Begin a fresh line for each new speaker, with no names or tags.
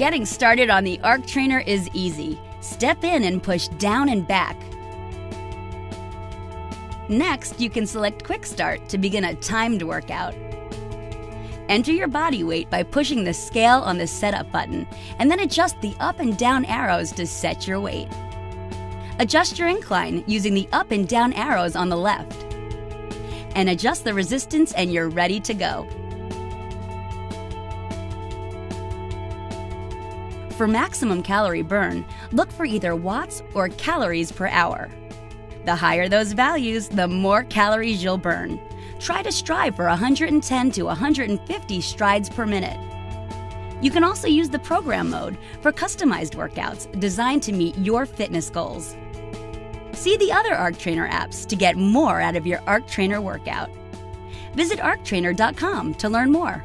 Getting started on the Arc Trainer is easy. Step in and push down and back. Next, you can select Quick Start to begin a timed workout. Enter your body weight by pushing the scale on the setup button, and then adjust the up and down arrows to set your weight. Adjust your incline using the up and down arrows on the left. And adjust the resistance and you're ready to go. For maximum calorie burn, look for either watts or calories per hour. The higher those values, the more calories you'll burn. Try to strive for 110 to 150 strides per minute. You can also use the program mode for customized workouts designed to meet your fitness goals. See the other Arc Trainer apps to get more out of your Arc Trainer workout. Visit arctrainer.com to learn more.